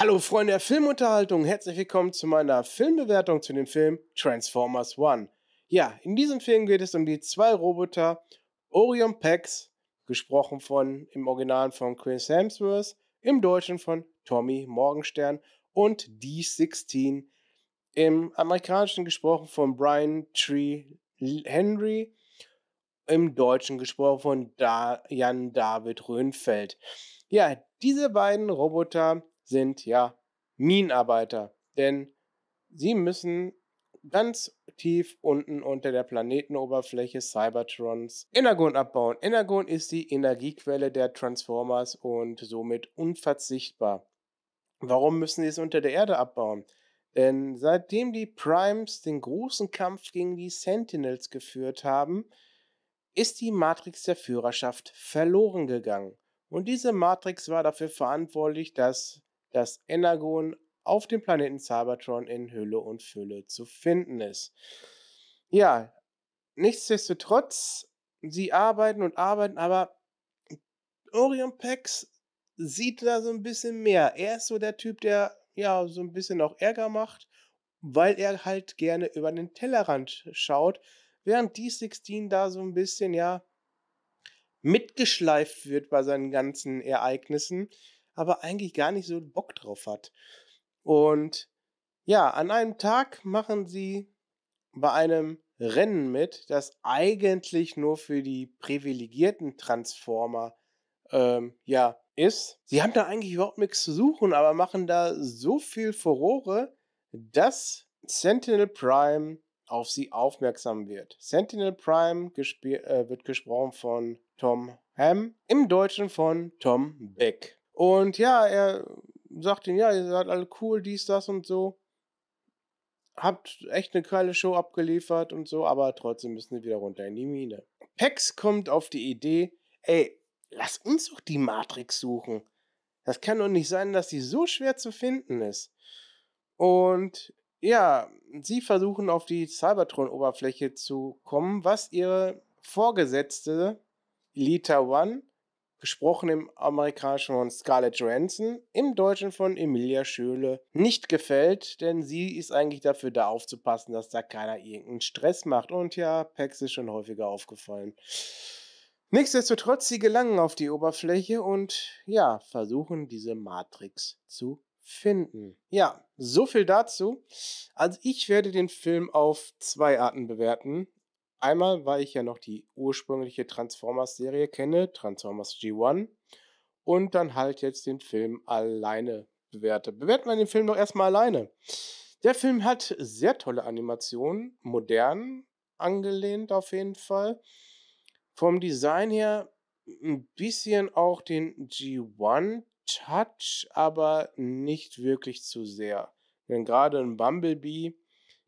Hallo Freunde der Filmunterhaltung, herzlich willkommen zu meiner Filmbewertung zu dem Film Transformers One. Ja, in diesem Film geht es um die zwei Roboter Orion Pax, gesprochen von im Original von Chris Hemsworth, im Deutschen von Tommy Morgenstern und D16, im Amerikanischen gesprochen von Brian Tree Henry, im Deutschen gesprochen von da Jan David Röhnfeld. Ja, diese beiden Roboter sind ja Minenarbeiter, denn sie müssen ganz tief unten unter der Planetenoberfläche Cybertrons Energon abbauen. Energon ist die Energiequelle der Transformers und somit unverzichtbar. Warum müssen sie es unter der Erde abbauen? Denn seitdem die Primes den großen Kampf gegen die Sentinels geführt haben, ist die Matrix der Führerschaft verloren gegangen. Und diese Matrix war dafür verantwortlich, dass das Energon auf dem Planeten Cybertron in Hülle und Fülle zu finden ist. Ja, nichtsdestotrotz, sie arbeiten und arbeiten, aber Orion Pax sieht da so ein bisschen mehr. Er ist so der Typ, der ja so ein bisschen auch Ärger macht, weil er halt gerne über den Tellerrand schaut, während D16 da so ein bisschen ja mitgeschleift wird bei seinen ganzen Ereignissen aber eigentlich gar nicht so Bock drauf hat. Und ja, an einem Tag machen sie bei einem Rennen mit, das eigentlich nur für die privilegierten Transformer ähm, ja ist. Sie haben da eigentlich überhaupt nichts zu suchen, aber machen da so viel Furore, dass Sentinel Prime auf sie aufmerksam wird. Sentinel Prime äh, wird gesprochen von Tom Ham, im Deutschen von Tom Beck. Und ja, er sagt ihnen, ja, ihr seid alle cool, dies, das und so. Habt echt eine geile Show abgeliefert und so, aber trotzdem müssen sie wieder runter in die Mine. Pex kommt auf die Idee, ey, lass uns doch die Matrix suchen. Das kann doch nicht sein, dass die so schwer zu finden ist. Und ja, sie versuchen auf die Cybertron-Oberfläche zu kommen, was ihre Vorgesetzte Lita One gesprochen im amerikanischen von Scarlett Johansson, im deutschen von Emilia Schöle, nicht gefällt, denn sie ist eigentlich dafür da aufzupassen, dass da keiner irgendeinen Stress macht. Und ja, Pex ist schon häufiger aufgefallen. Nichtsdestotrotz, sie gelangen auf die Oberfläche und ja, versuchen diese Matrix zu finden. Ja, so viel dazu. Also ich werde den Film auf zwei Arten bewerten. Einmal, weil ich ja noch die ursprüngliche Transformers-Serie kenne, Transformers G1, und dann halt jetzt den Film alleine bewerte. Bewerten wir den Film doch erstmal alleine. Der Film hat sehr tolle Animationen, modern angelehnt auf jeden Fall. Vom Design her ein bisschen auch den G1-Touch, aber nicht wirklich zu sehr. Denn gerade ein Bumblebee,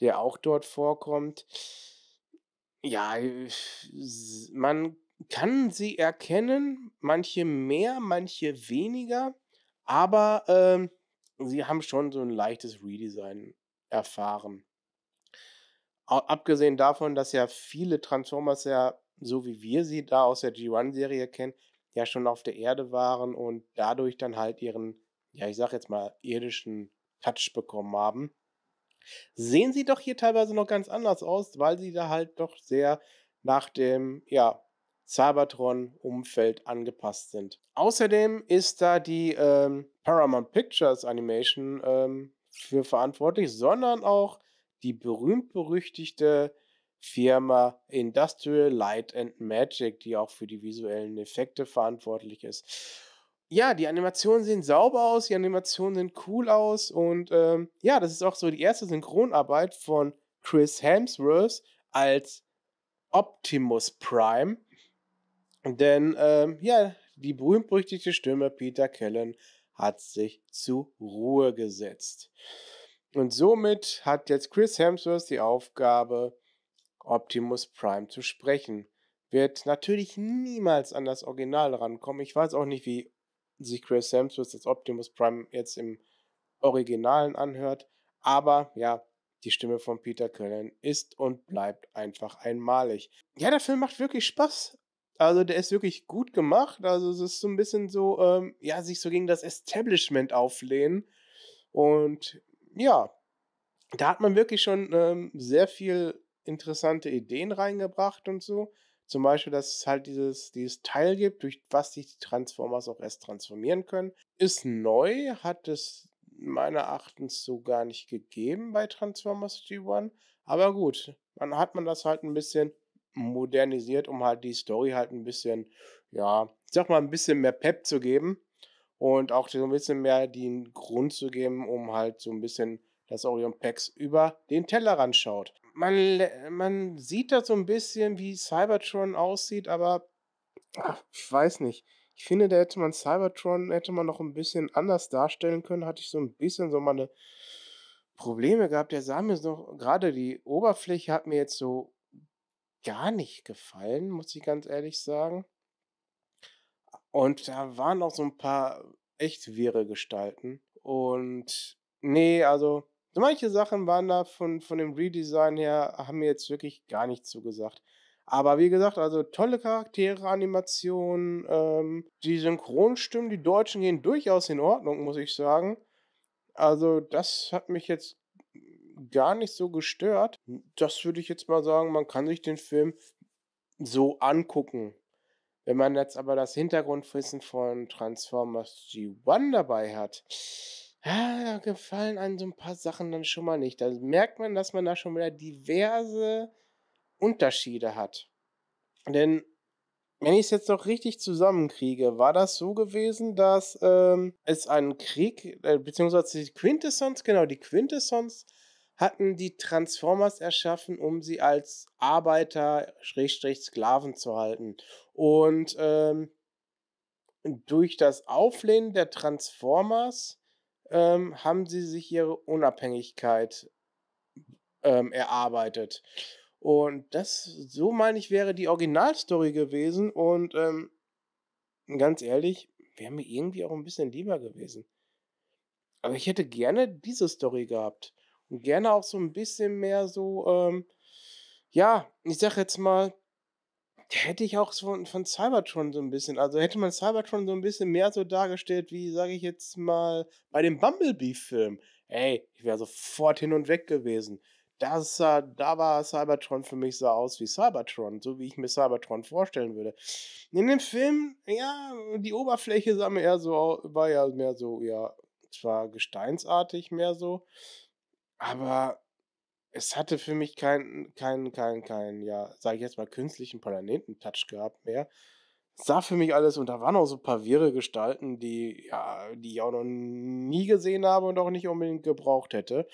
der auch dort vorkommt, ja, man kann sie erkennen, manche mehr, manche weniger, aber ähm, sie haben schon so ein leichtes Redesign erfahren. Abgesehen davon, dass ja viele Transformers ja, so wie wir sie da aus der G1-Serie kennen, ja schon auf der Erde waren und dadurch dann halt ihren, ja, ich sag jetzt mal, irdischen Touch bekommen haben sehen sie doch hier teilweise noch ganz anders aus, weil sie da halt doch sehr nach dem, ja, Cybertron-Umfeld angepasst sind. Außerdem ist da die ähm, Paramount Pictures Animation ähm, für verantwortlich, sondern auch die berühmt-berüchtigte Firma Industrial Light and Magic, die auch für die visuellen Effekte verantwortlich ist ja, die Animationen sehen sauber aus, die Animationen sehen cool aus und ähm, ja, das ist auch so die erste Synchronarbeit von Chris Hemsworth als Optimus Prime. Denn ähm, ja, die berühmt-berüchtigte Stimme Peter Kellen hat sich zur Ruhe gesetzt. Und somit hat jetzt Chris Hemsworth die Aufgabe, Optimus Prime zu sprechen. Wird natürlich niemals an das Original rankommen. Ich weiß auch nicht, wie sich Chris Hemsworth als Optimus Prime jetzt im Originalen anhört. Aber ja, die Stimme von Peter Cullen ist und bleibt einfach einmalig. Ja, der Film macht wirklich Spaß. Also der ist wirklich gut gemacht. Also es ist so ein bisschen so, ähm, ja, sich so gegen das Establishment auflehnen. Und ja, da hat man wirklich schon ähm, sehr viel interessante Ideen reingebracht und so. Zum Beispiel, dass es halt dieses, dieses Teil gibt, durch was sich die Transformers auch erst transformieren können. Ist neu, hat es meiner Erachtens so gar nicht gegeben bei Transformers G1. Aber gut, dann hat man das halt ein bisschen modernisiert, um halt die Story halt ein bisschen, ja, ich sag mal, ein bisschen mehr Pep zu geben. Und auch so ein bisschen mehr den Grund zu geben, um halt so ein bisschen dass Orion Pax über den Tellerrand schaut. Man, man sieht da so ein bisschen, wie Cybertron aussieht, aber ach, ich weiß nicht. Ich finde, da hätte man Cybertron hätte man noch ein bisschen anders darstellen können. Hatte ich so ein bisschen so meine Probleme gehabt. Der sah mir so, gerade die Oberfläche hat mir jetzt so gar nicht gefallen, muss ich ganz ehrlich sagen. Und da waren auch so ein paar echt wirre Gestalten. Und nee, also so manche Sachen waren da von, von dem Redesign her, haben mir jetzt wirklich gar nichts zugesagt. Aber wie gesagt, also tolle Charaktere, Animationen, ähm, die Synchronstimmen, die Deutschen gehen durchaus in Ordnung, muss ich sagen. Also das hat mich jetzt gar nicht so gestört. Das würde ich jetzt mal sagen, man kann sich den Film so angucken. Wenn man jetzt aber das Hintergrundwissen von Transformers G1 dabei hat, ja, da gefallen einem so ein paar Sachen dann schon mal nicht. Da merkt man, dass man da schon wieder diverse Unterschiede hat. Denn wenn ich es jetzt noch richtig zusammenkriege, war das so gewesen, dass ähm, es einen Krieg, äh, beziehungsweise die Quintessons, genau, die Quintessons hatten die Transformers erschaffen, um sie als Arbeiter, Schrägstrich, Sklaven zu halten. Und ähm, durch das Auflehnen der Transformers ähm, haben sie sich ihre Unabhängigkeit ähm, erarbeitet. Und das, so meine ich, wäre die Originalstory gewesen. Und ähm, ganz ehrlich, wäre mir irgendwie auch ein bisschen lieber gewesen. Aber ich hätte gerne diese Story gehabt. Und gerne auch so ein bisschen mehr so, ähm, ja, ich sag jetzt mal, Hätte ich auch von von Cybertron so ein bisschen also, hätte man Cybertron so ein bisschen mehr so dargestellt wie, sage ich jetzt mal, bei dem Bumblebee-Film. Ey, ich wäre sofort hin und weg gewesen. Das sah da war Cybertron für mich sah aus wie Cybertron, so wie ich mir Cybertron vorstellen würde. In dem Film, ja, die Oberfläche sah mir eher so war ja mehr so, ja, zwar gesteinsartig mehr so, aber es hatte für mich keinen, keinen, keinen, keinen, ja, sage ich jetzt mal, künstlichen Planeten-Touch gehabt mehr. sah für mich alles, und da waren auch so ein paar wirre Gestalten, die, ja, die ich auch noch nie gesehen habe und auch nicht unbedingt gebraucht hätte.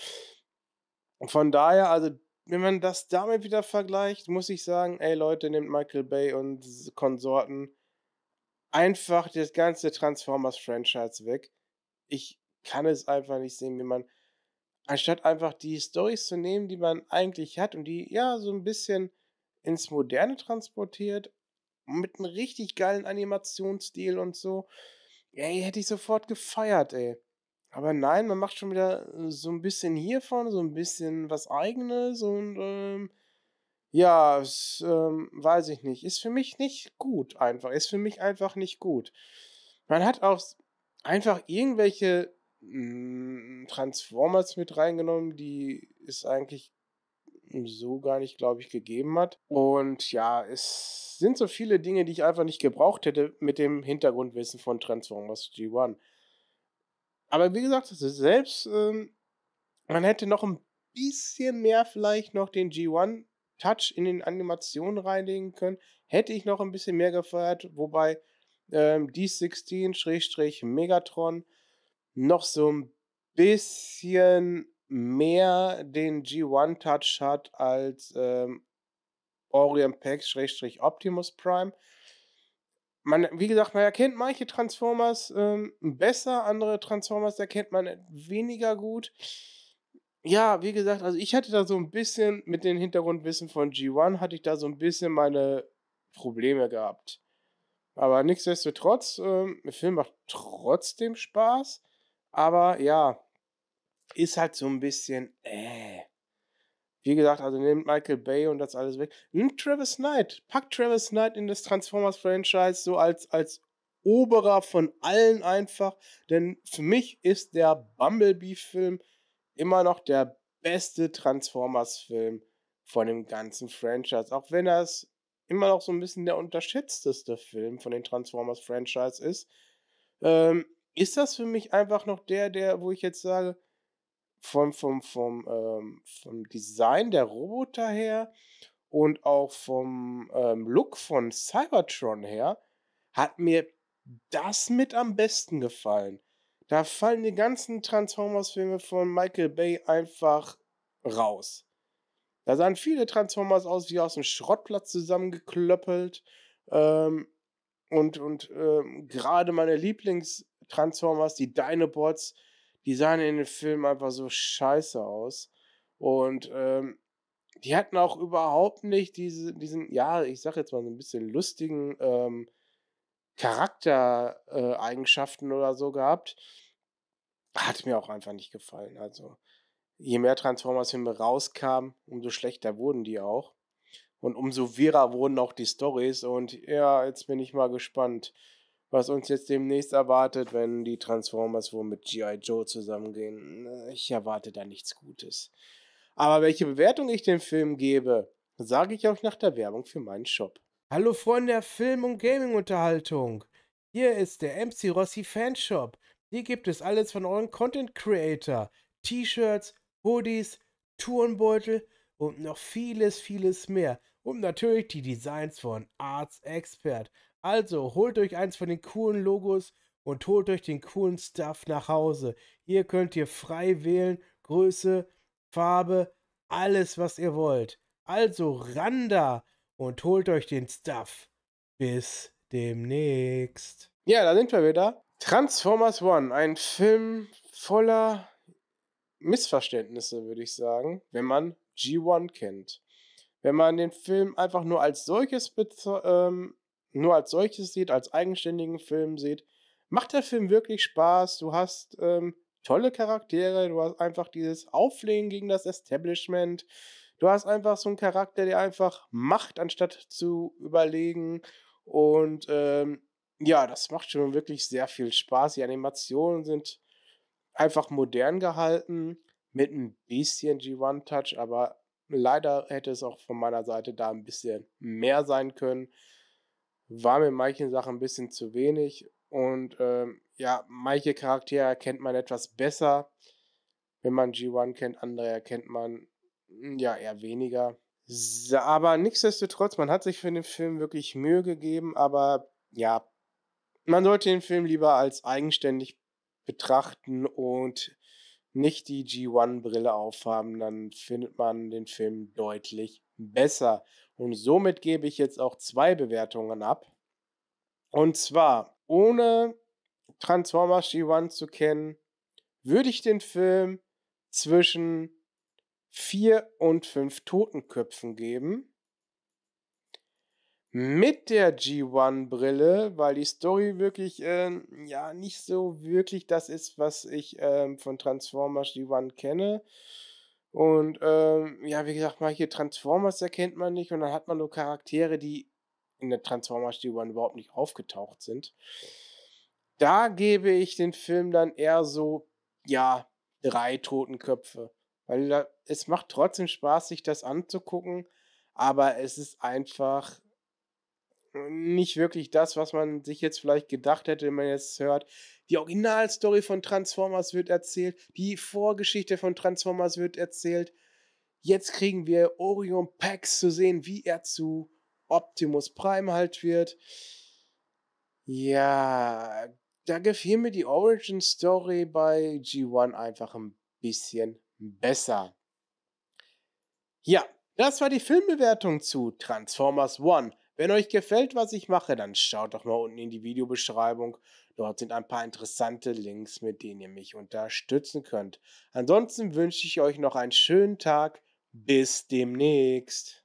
Und von daher, also, wenn man das damit wieder vergleicht, muss ich sagen, ey Leute, nehmt Michael Bay und Konsorten einfach das ganze Transformers-Franchise weg. Ich kann es einfach nicht sehen, wie man Anstatt einfach die Storys zu nehmen, die man eigentlich hat und die, ja, so ein bisschen ins Moderne transportiert, mit einem richtig geilen Animationsstil und so. Ey, hätte ich sofort gefeiert, ey. Aber nein, man macht schon wieder äh, so ein bisschen hiervon, so ein bisschen was Eigenes und, ähm, ja, es, ähm, weiß ich nicht. Ist für mich nicht gut einfach. Ist für mich einfach nicht gut. Man hat auch einfach irgendwelche Transformers mit reingenommen, die es eigentlich so gar nicht, glaube ich, gegeben hat. Und ja, es sind so viele Dinge, die ich einfach nicht gebraucht hätte mit dem Hintergrundwissen von Transformers G1. Aber wie gesagt, selbst ähm, man hätte noch ein bisschen mehr vielleicht noch den G1 Touch in den Animationen reinlegen können. Hätte ich noch ein bisschen mehr gefeiert, wobei ähm, D16-Megatron noch so ein bisschen mehr den G1-Touch hat als, ähm, Orion Pax-Optimus Prime. Man wie gesagt, man erkennt manche Transformers, ähm, besser, andere Transformers erkennt man weniger gut. Ja, wie gesagt, also ich hatte da so ein bisschen mit dem Hintergrundwissen von G1 hatte ich da so ein bisschen meine Probleme gehabt. Aber nichtsdestotrotz, ähm, der Film macht trotzdem Spaß. Aber ja, ist halt so ein bisschen, äh. Wie gesagt, also nehmt Michael Bay und das alles weg. Nimmt Travis Knight. Packt Travis Knight in das Transformers-Franchise so als, als Oberer von allen einfach. Denn für mich ist der Bumblebee-Film immer noch der beste Transformers-Film von dem ganzen Franchise. Auch wenn das immer noch so ein bisschen der unterschätzteste Film von den Transformers-Franchise ist, ähm, ist das für mich einfach noch der, der, wo ich jetzt sage, vom, vom, vom, ähm, vom Design der Roboter her und auch vom ähm, Look von Cybertron her, hat mir das mit am besten gefallen. Da fallen die ganzen Transformers-Filme von Michael Bay einfach raus. Da sahen viele Transformers aus wie aus dem Schrottplatz zusammengeklöppelt. Ähm, und und ähm, gerade meine Lieblings-Transformers, die Dinobots, die sahen in den Filmen einfach so scheiße aus. Und ähm, die hatten auch überhaupt nicht diese, diesen, ja, ich sag jetzt mal so ein bisschen lustigen ähm, Charaktereigenschaften äh, oder so gehabt. Hat mir auch einfach nicht gefallen. Also, je mehr Transformers-Filme rauskamen, umso schlechter wurden die auch. Und umso wirrer wurden auch die Stories. Und ja, jetzt bin ich mal gespannt, was uns jetzt demnächst erwartet, wenn die Transformers wohl mit G.I. Joe zusammengehen. Ich erwarte da nichts Gutes. Aber welche Bewertung ich dem Film gebe, sage ich euch nach der Werbung für meinen Shop. Hallo Freunde der Film- und Gaming-Unterhaltung. Hier ist der MC Rossi Fanshop. Hier gibt es alles von euren Content Creator. T-Shirts, Hoodies, Tourenbeutel und noch vieles, vieles mehr. Und natürlich die Designs von Arts Expert. Also holt euch eins von den coolen Logos und holt euch den coolen Stuff nach Hause. Hier könnt ihr frei wählen, Größe, Farbe, alles was ihr wollt. Also ran da und holt euch den Stuff. Bis demnächst. Ja, da sind wir wieder. Transformers One, ein Film voller Missverständnisse, würde ich sagen, wenn man G1 kennt. Wenn man den Film einfach nur als solches ähm, nur als solches sieht, als eigenständigen Film sieht, macht der Film wirklich Spaß. Du hast ähm, tolle Charaktere, du hast einfach dieses Auflegen gegen das Establishment. Du hast einfach so einen Charakter, der einfach macht, anstatt zu überlegen. Und ähm, ja, das macht schon wirklich sehr viel Spaß. Die Animationen sind einfach modern gehalten, mit ein bisschen G1-Touch, aber leider hätte es auch von meiner Seite da ein bisschen mehr sein können war mir manchen Sachen ein bisschen zu wenig. Und ähm, ja, manche Charaktere erkennt man etwas besser, wenn man G1 kennt, andere erkennt man hm, ja eher weniger. Aber nichtsdestotrotz, man hat sich für den Film wirklich Mühe gegeben, aber ja, man sollte den Film lieber als eigenständig betrachten und nicht die G1-Brille aufhaben, dann findet man den Film deutlich besser. Und somit gebe ich jetzt auch zwei Bewertungen ab. Und zwar, ohne Transformers G1 zu kennen, würde ich den Film zwischen vier und fünf Totenköpfen geben. Mit der G1-Brille, weil die Story wirklich äh, ja nicht so wirklich das ist, was ich äh, von Transformers G1 kenne. Und ähm, ja, wie gesagt, manche Transformers erkennt man nicht und dann hat man nur Charaktere, die in der Transformers-Stube überhaupt nicht aufgetaucht sind. Da gebe ich den Film dann eher so, ja, drei Totenköpfe. Weil da, es macht trotzdem Spaß, sich das anzugucken, aber es ist einfach nicht wirklich das, was man sich jetzt vielleicht gedacht hätte, wenn man jetzt hört. Die Originalstory von Transformers wird erzählt, die Vorgeschichte von Transformers wird erzählt. Jetzt kriegen wir Orion Pax zu sehen, wie er zu Optimus Prime halt wird. Ja, da gefiel mir die Origin Story bei G1 einfach ein bisschen besser. Ja, das war die Filmbewertung zu Transformers One. Wenn euch gefällt, was ich mache, dann schaut doch mal unten in die Videobeschreibung. Dort sind ein paar interessante Links, mit denen ihr mich unterstützen könnt. Ansonsten wünsche ich euch noch einen schönen Tag. Bis demnächst.